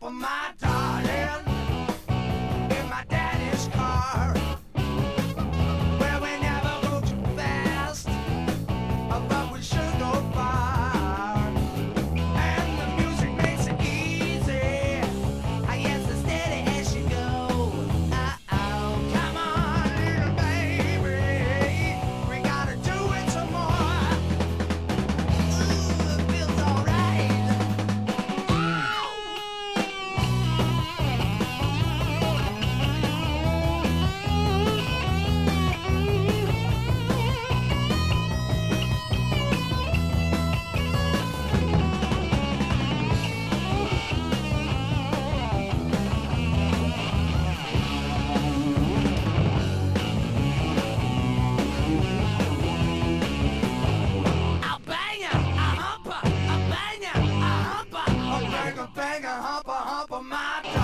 top of my my